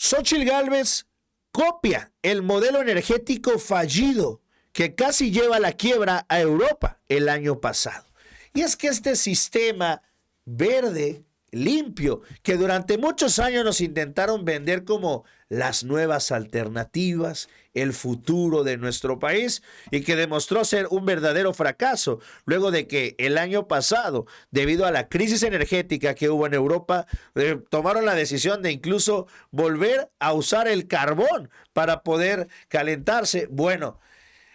Xochitl Gálvez copia el modelo energético fallido que casi lleva la quiebra a Europa el año pasado. Y es que este sistema verde limpio que durante muchos años nos intentaron vender como las nuevas alternativas, el futuro de nuestro país y que demostró ser un verdadero fracaso luego de que el año pasado, debido a la crisis energética que hubo en Europa, eh, tomaron la decisión de incluso volver a usar el carbón para poder calentarse. Bueno,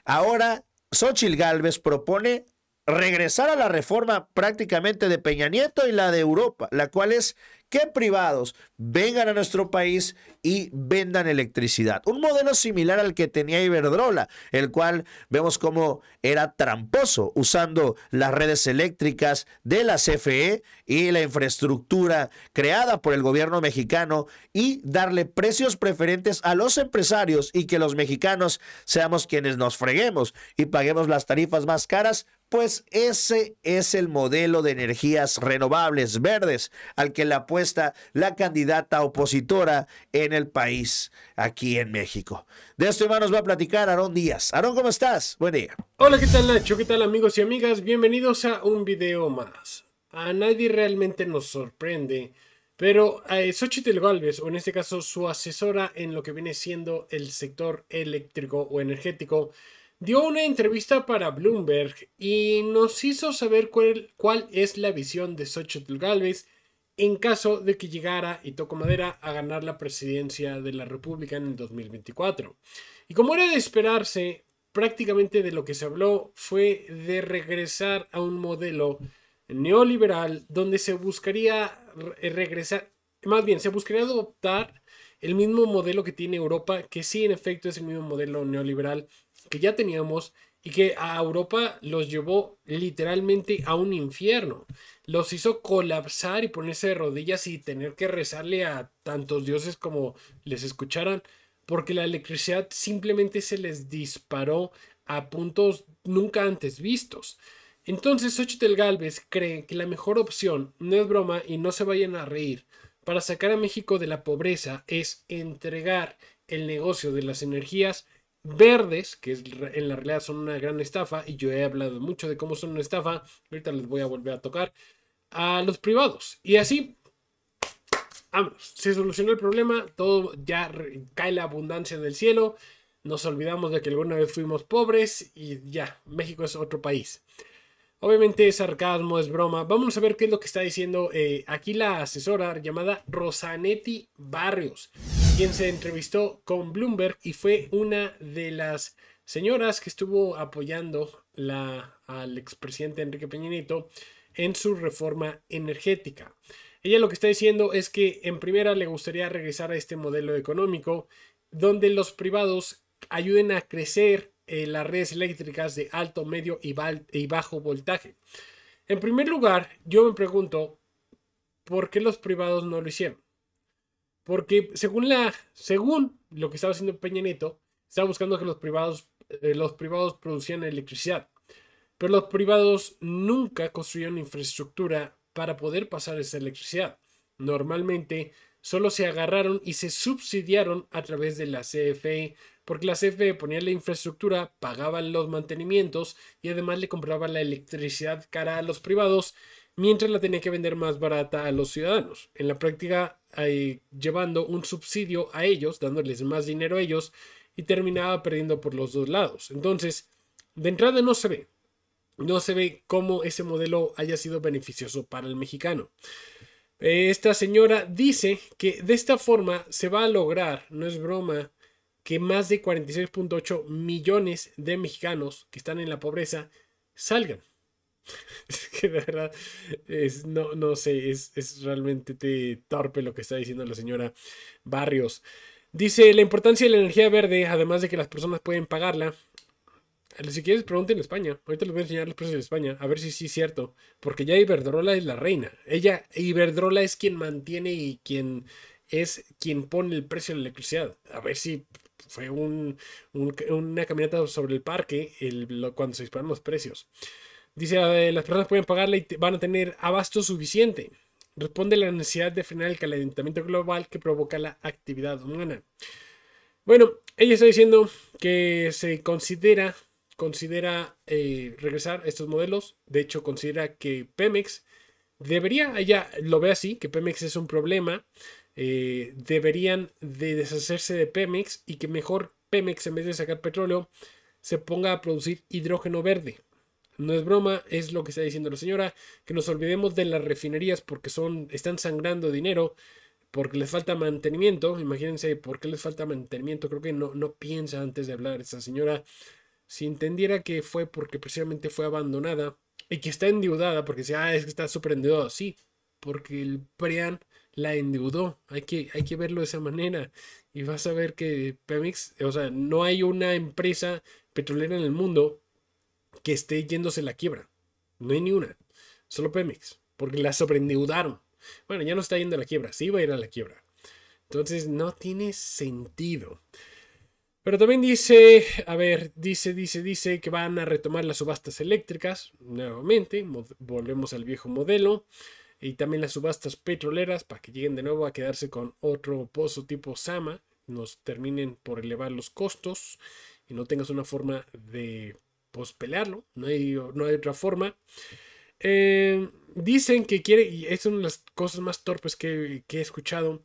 ahora Xochitl Gálvez propone regresar a la reforma prácticamente de Peña Nieto y la de Europa, la cual es que privados vengan a nuestro país y vendan electricidad. Un modelo similar al que tenía Iberdrola, el cual vemos como era tramposo, usando las redes eléctricas de la CFE y la infraestructura creada por el gobierno mexicano y darle precios preferentes a los empresarios y que los mexicanos seamos quienes nos freguemos y paguemos las tarifas más caras pues ese es el modelo de energías renovables verdes al que le apuesta la candidata opositora en el país, aquí en México. De esto nos va a platicar Aarón Díaz. Aarón, ¿cómo estás? Buen día. Hola, ¿qué tal Nacho? ¿Qué tal amigos y amigas? Bienvenidos a un video más. A nadie realmente nos sorprende, pero a Xochitl Galvez, o en este caso su asesora en lo que viene siendo el sector eléctrico o energético, dio una entrevista para Bloomberg y nos hizo saber cuál, es la visión de Xochitl Galvez en caso de que llegara, y toco madera, a ganar la presidencia de la República en el 2024. Y como era de esperarse, prácticamente de lo que se habló fue de regresar a un modelo neoliberal donde se buscaría regresar, más bien, se buscaría adoptar el mismo modelo que tiene Europa, que sí en efecto es el mismo modelo neoliberal que ya teníamos y que a Europa los llevó literalmente a un infierno. Los hizo colapsar y ponerse de rodillas y tener que rezarle a tantos dioses como les escucharan, porque la electricidad simplemente se les disparó a puntos nunca antes vistos. Entonces Xochitl Galvez cree que la mejor opción, no es broma y no se vayan a reír, para sacar a México de la pobreza es entregar el negocio de las energías verdes, que en la realidad son una gran estafa, y yo he hablado mucho de cómo son una estafa, ahorita les voy a volver a tocar, a los privados. Y así, vámonos, se solucionó el problema, todo ya cae la abundancia del cielo, nos olvidamos de que alguna vez fuimos pobres y ya, México es otro país. Obviamente es sarcasmo, es broma. Vamos a ver qué es lo que está diciendo eh, aquí la asesora llamada Rosanetti Barrios, quien se entrevistó con Bloomberg y fue una de las señoras que estuvo apoyando al expresidente Enrique Peña Nieto en su reforma energética. Ella lo que está diciendo es que en primera le gustaría regresar a este modelo económico donde los privados ayuden a crecer eh, las redes eléctricas de alto, medio y bajo voltaje. En primer lugar, yo me pregunto, ¿por qué los privados no lo hicieron? Porque según, la, según lo que estaba haciendo Peña Nieto, estaba buscando que los privados, eh, los privados producieran electricidad. Pero los privados nunca construyeron infraestructura para poder pasar esa electricidad. Normalmente solo se agarraron y se subsidiaron a través de la CFE porque la CFE ponía la infraestructura, pagaba los mantenimientos y además le compraba la electricidad cara a los privados, mientras la tenía que vender más barata a los ciudadanos. En la práctica, llevando un subsidio a ellos, dándoles más dinero a ellos, y terminaba perdiendo por los dos lados. Entonces, de entrada no se ve. No se ve cómo ese modelo haya sido beneficioso para el mexicano. Esta señora dice que de esta forma se va a lograr, no es broma, que más de 46.8 millones de mexicanos que están en la pobreza salgan. es que de verdad, es, no, no sé, es, es realmente torpe lo que está diciendo la señora Barrios. Dice la importancia de la energía verde, además de que las personas pueden pagarla. Si quieres, pregunten en España. Ahorita les voy a enseñar los precios de España, a ver si sí es cierto. Porque ya Iberdrola es la reina. Ella, Iberdrola es quien mantiene y quien es quien pone el precio de la electricidad. A ver si fue una caminata sobre el parque cuando se dispararon los precios. Dice, las personas pueden pagarla y van a tener abasto suficiente. responde a la necesidad de frenar el calentamiento global que provoca la actividad humana. Bueno, ella está diciendo que se considera, considera eh, regresar a estos modelos. De hecho, considera que Pemex debería, ella lo ve así, que Pemex es un problema. Eh, deberían de deshacerse de Pemex y que mejor Pemex en vez de sacar petróleo se ponga a producir hidrógeno verde. No es broma, es lo que está diciendo la señora, que nos olvidemos de las refinerías porque son, están sangrando dinero, porque les falta mantenimiento. Imagínense por qué les falta mantenimiento. Creo que no, no piensa antes de hablar esa señora. Si entendiera que fue porque precisamente fue abandonada y que está endeudada, porque si, ah, es que está súper endeudado, sí, porque el PREAN la endeudó. Hay que, hay que verlo de esa manera. Y vas a ver que Pemex, o sea, no hay una empresa petrolera en el mundo que esté yéndose la quiebra. No hay ni una. Solo Pemex. Porque la sobreendeudaron. Bueno, ya no está yendo a la quiebra. Sí va a ir a la quiebra. Entonces no tiene sentido. Pero también dice, a ver, dice, dice, dice que van a retomar las subastas eléctricas nuevamente. Volvemos al viejo modelo. Y también las subastas petroleras para que lleguen de nuevo a quedarse con otro pozo tipo Sama. Nos terminen por elevar los costos y no tengas una forma de pues pelearlo, no hay, no hay otra forma. Eh, dicen que quiere, y es una de las cosas más torpes que, he escuchado,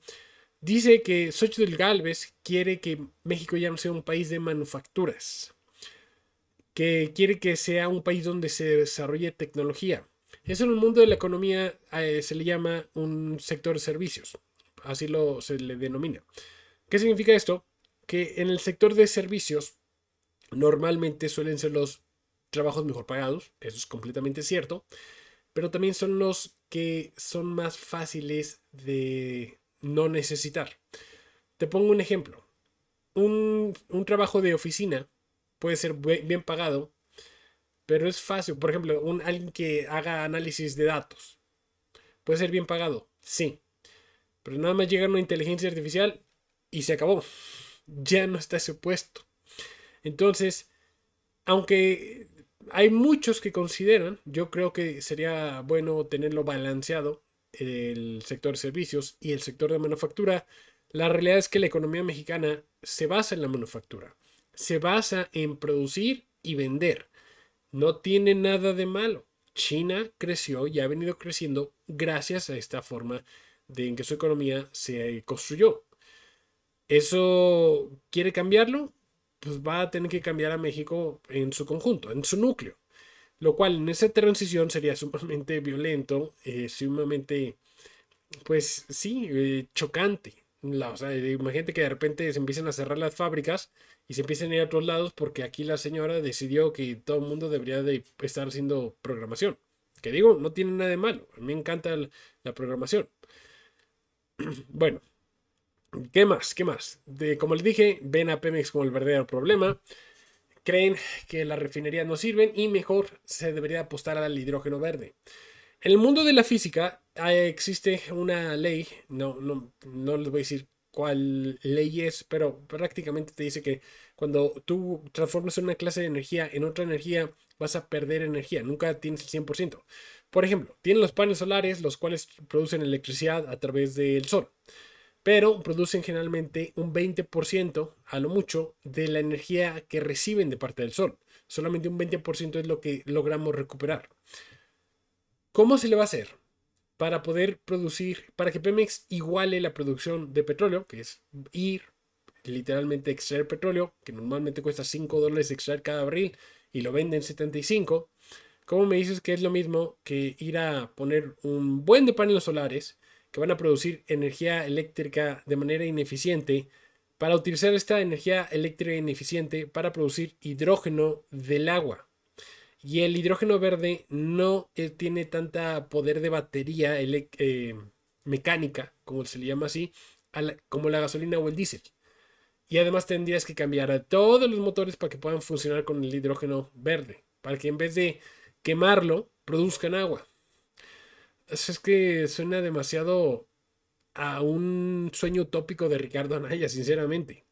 dice que Xochitl Galvez quiere que México ya no sea un país de manufacturas, que quiere que sea un país donde se desarrolle tecnología. Eso en el mundo de la economía eh, se le llama un sector de servicios, así lo se le denomina. ¿Qué significa esto? Que en el sector de servicios Normalmente suelen ser los trabajos mejor pagados, eso es completamente cierto, pero también son los que son más fáciles de no necesitar. Te pongo un ejemplo. Un, trabajo de oficina puede ser bien pagado, pero es fácil. Por ejemplo, un, alguien que haga análisis de datos puede ser bien pagado, sí. Pero nada más llega una inteligencia artificial y se acabó. Ya no está ese puesto. Entonces, aunque hay muchos que consideran, yo creo que sería bueno tenerlo balanceado, el sector de servicios y el sector de manufactura, la realidad es que la economía mexicana se basa en la manufactura, se basa en producir y vender. No tiene nada de malo. China creció y ha venido creciendo gracias a esta forma de en que su economía se construyó. ¿Eso quiere cambiarlo? Pues va a tener que cambiar a México en su conjunto, en su núcleo. Lo cual en esa transición sería sumamente violento, eh, sumamente, pues sí, eh, chocante. La, o sea, imagínate que de repente se empiecen a cerrar las fábricas y se empiecen a ir a otros lados porque aquí la señora decidió que todo el mundo debería de estar haciendo programación. Que digo, no tiene nada de malo. A mí me encanta la programación. bueno, ¿Qué más? ¿Qué más? De, como les dije, ven a Pemex como el verdadero problema. Creen que las refinerías no sirven y mejor se debería apostar al hidrógeno verde. En el mundo de la física existe una ley, no, no, no les voy a decir cuál ley es, pero prácticamente te dice que cuando tú transformas una clase de energía en otra energía, vas a perder energía, nunca tienes el 100%. Por ejemplo, tienen los paneles solares, los cuales producen electricidad a través del sol pero producen generalmente un 20% a lo mucho de la energía que reciben de parte del Sol. Solamente un 20% es lo que logramos recuperar. ¿Cómo se le va a hacer para poder producir, para que Pemex iguale la producción de petróleo, que es ir literalmente extraer petróleo, que normalmente cuesta 5 dólares extraer cada barril y lo venden 75? ¿Cómo me dices que es lo mismo que ir a poner un buen de paneles solares que van a producir energía eléctrica de manera ineficiente para utilizar esta energía eléctrica ineficiente para producir hidrógeno del agua. Y el hidrógeno verde no eh, tiene tanta poder de batería eh, mecánica, como se le llama así, como la gasolina o el diésel. Y además tendrías que cambiar a todos los motores para que puedan funcionar con el hidrógeno verde, para que en vez de quemarlo, produzcan agua es que suena demasiado a un sueño utópico de Ricardo Anaya, sinceramente.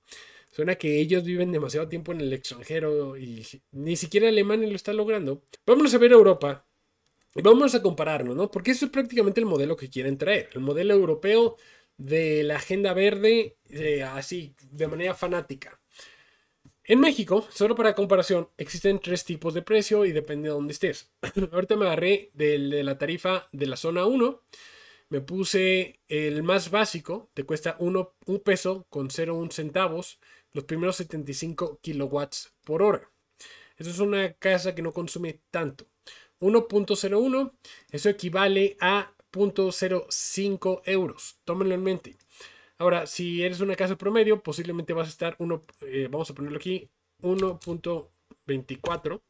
Suena que ellos viven demasiado tiempo en el extranjero y ni siquiera Alemania lo está logrando. Vámonos a ver Europa. Vamos a compararlo, ¿no? Porque eso es prácticamente el modelo que quieren traer. El modelo europeo de la agenda verde, eh, así, de manera fanática. En México, solo para comparación, existen tres tipos de precio y depende de dónde estés. Ahorita me agarré de la tarifa de la zona 1. Me puse el más básico, te cuesta 1 un peso con 0,1 centavos los primeros 75 kilowatts por hora. Eso es una casa que no consume tanto. 1.01, eso equivale a 0.05 euros. Tómenlo en mente. Ahora, si eres una casa promedio, posiblemente vas a estar, uno, eh, vamos a ponerlo aquí, 1.24.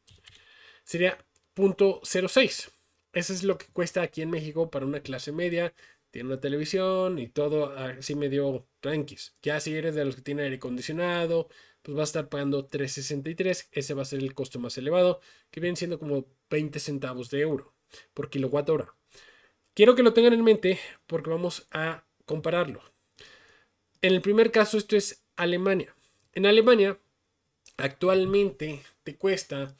Sería 0.06. Eso es lo que cuesta aquí en México para una clase media. Tiene una televisión y todo así medio tranquis. Ya si eres de los que tienen aire acondicionado, pues vas a estar pagando 3.63. Ese va a ser el costo más elevado, que viene siendo como 20 centavos de euro por kilowatt hora. Quiero que lo tengan en mente porque vamos a compararlo. En el primer caso, esto es Alemania. En Alemania, actualmente te cuesta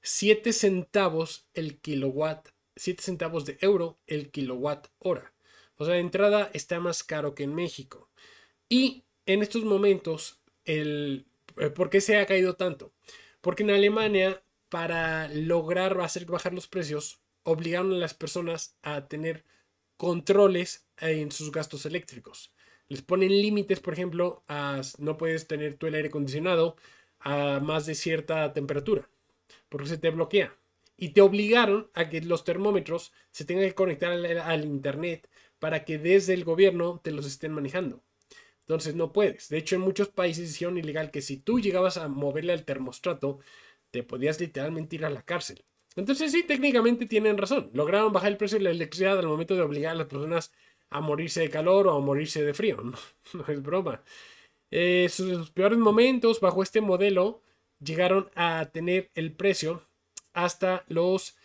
7 centavos el kilowatt, 7 centavos de euro el kilowatt hora. O sea, de entrada está más caro que en México. Y en estos momentos, el, eh, ¿por qué se ha caído tanto? Porque en Alemania, para lograr hacer bajar los precios, obligaron a las personas a tener controles en sus gastos eléctricos. Les ponen límites, por ejemplo, a no puedes tener tu el aire acondicionado a más de cierta temperatura, porque se te bloquea. Y te obligaron a que los termómetros se tengan que conectar al, internet para que desde el gobierno te los estén manejando. Entonces no puedes. De hecho, en muchos países hicieron ilegal que si tú llegabas a moverle al termostrato, te podías literalmente ir a la cárcel. Entonces sí, técnicamente tienen razón. Lograron bajar el precio de la electricidad al momento de obligar a las personas a morirse de calor o a morirse de frío. No, es broma. Eh, sus peores momentos bajo este modelo llegaron a tener el precio hasta los,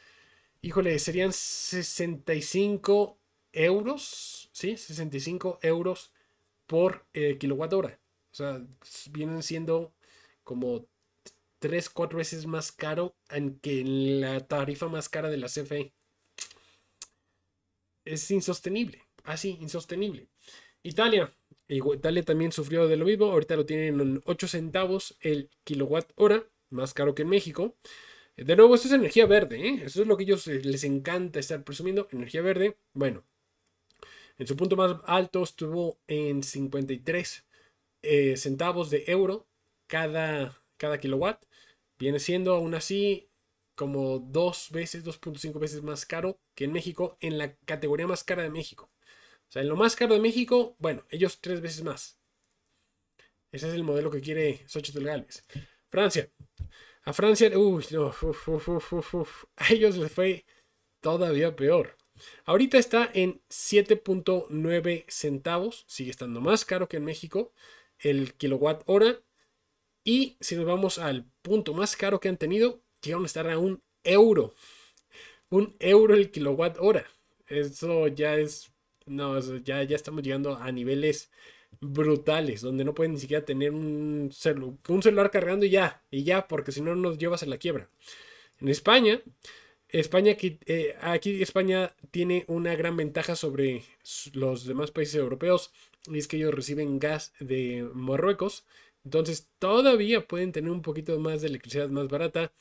híjole, serían 65 euros, ¿sí? 65 euros por eh, kilowatt hora. O sea, vienen siendo como 3, 4 veces más caro que la tarifa más cara de la CFE. Es insostenible, así, insostenible. Italia, Italia también sufrió de lo mismo, ahorita lo tienen en 8 centavos el kilowatt hora, más caro que en México. De nuevo, esto es energía verde, ¿eh? eso es lo que ellos eh, les encanta estar presumiendo, energía verde. Bueno, en su punto más alto estuvo en 53 eh, centavos de euro cada, cada kilowatt. Viene siendo aún así como dos veces, 2.5 veces más caro que en México, en la categoría más cara de México. O sea, en lo más caro de México, bueno, ellos tres veces más. Ese es el modelo que quiere Xochitl Gales. Francia. A Francia, uy, no, a ellos les fue todavía peor. Ahorita está en 7.9 centavos, sigue estando más caro que en México, el kilowatt hora y si nos vamos al punto más caro que han tenido, llegaron a estar a un euro. Un euro el kilowatt hora. Eso ya es. No, ya, ya estamos llegando a niveles brutales, donde no pueden ni siquiera tener un, un celular cargando y ya, y ya, porque si no nos llevas a la quiebra. En España, España eh, aquí España tiene una gran ventaja sobre los demás países europeos, y es que ellos reciben gas de Marruecos, entonces todavía pueden tener un poquito más de electricidad más barata.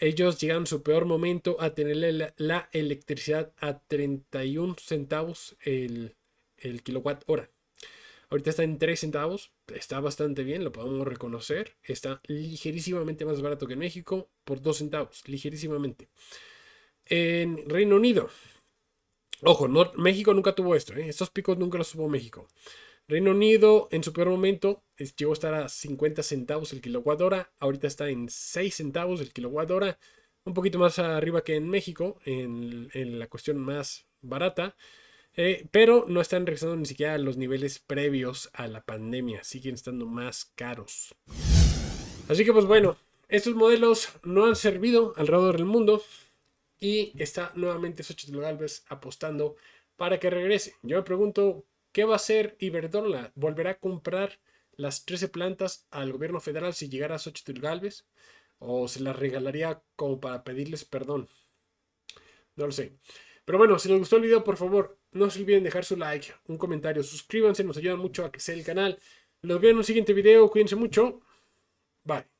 Ellos llegan su peor momento a tener la, electricidad a 31 centavos el, kilowatt hora. Ahorita está en 3 centavos, está bastante bien, lo podemos reconocer. Está ligerísimamente más barato que en México por 2 centavos, ligerísimamente. En Reino Unido, ojo, México nunca tuvo esto, ¿eh? estos picos nunca los tuvo México. Reino Unido en su peor momento llegó a estar a 50 centavos el kilowatt hora, ahorita está en 6 centavos el kilowatt hora, un poquito más arriba que en México, en, la cuestión más barata, eh, pero no están regresando ni siquiera a los niveles previos a la pandemia, siguen estando más caros. Así que pues bueno, estos modelos no han servido alrededor del mundo y está nuevamente Xochitl Galvez apostando para que regrese. Yo me pregunto ¿Qué va a hacer Iberdrola? ¿Volverá a comprar las 13 plantas al gobierno federal si llegara a Xochitl Galvez? ¿O se las regalaría como para pedirles perdón? No lo sé. Pero bueno, si les gustó el video, por favor, no se olviden dejar su like, un comentario, suscríbanse, nos ayudan mucho a crecer el canal. Los veo en un siguiente video, cuídense mucho. Bye.